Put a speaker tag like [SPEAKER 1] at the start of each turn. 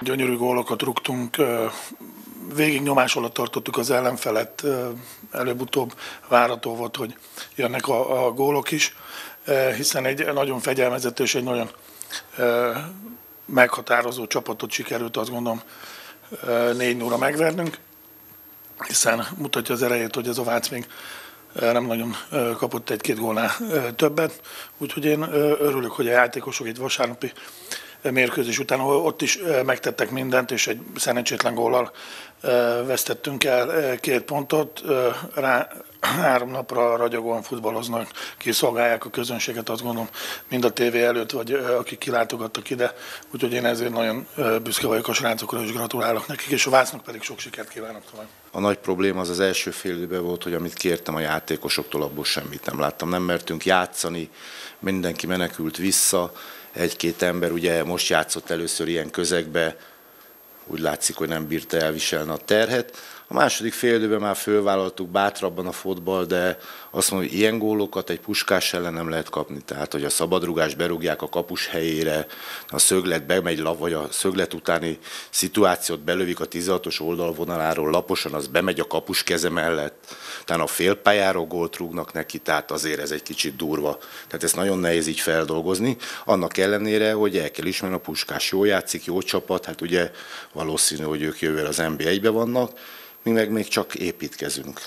[SPEAKER 1] Gyönyörű gólokat rúgtunk, végig nyomás alatt tartottuk az ellenfelet, előbb-utóbb várató volt, hogy jönnek a, a gólok is, hiszen egy nagyon fegyelmezett és egy nagyon meghatározó csapatot sikerült azt gondolom 4 0 megvernünk, hiszen mutatja az erejét, hogy ez a Vác még nem nagyon kapott egy-két gólnál többet, úgyhogy én örülök, hogy a játékosok egy vasárnapi mérkőzés után ott is megtettek mindent, és egy szerencsétlen góllal vesztettünk el két pontot. Rá, három napra ragyogóan futballoznak, kiszolgálják a közönséget, azt gondolom, mind a tévé előtt, vagy akik kilátogattak ide. Úgyhogy én ezért nagyon büszke vagyok a srácokra, és gratulálok nekik, és a Vásznak pedig sok sikert kívánok tovább.
[SPEAKER 2] A nagy probléma az az első fél volt, hogy amit kértem a játékosoktól, abból semmit nem láttam. Nem mertünk játszani, mindenki menekült vissza, egy-két ember ugye most játszott először ilyen közegbe, úgy látszik, hogy nem bírta elviselni a terhet. A második fél időben már fölvállaltuk bátrabban a fotball, de azt mondom, hogy ilyen gólokat egy puskás ellen nem lehet kapni. Tehát, hogy a szabadrugás berúgják a kapus helyére, a szöglet bemegy, vagy a szöglet utáni szituációt belövik a 16-os oldalvonaláról laposan, az bemegy a kapus keze mellett, tehát a félpályáról gólt rúgnak neki, tehát azért ez egy kicsit durva. Tehát ezt nagyon nehéz így feldolgozni. Annak ellenére, hogy el kell ismerni, a puskás jó játszik, jó csapat, hát ugye valószínű, hogy ők jövőre az NB1-be vannak, mi meg még csak építkezünk.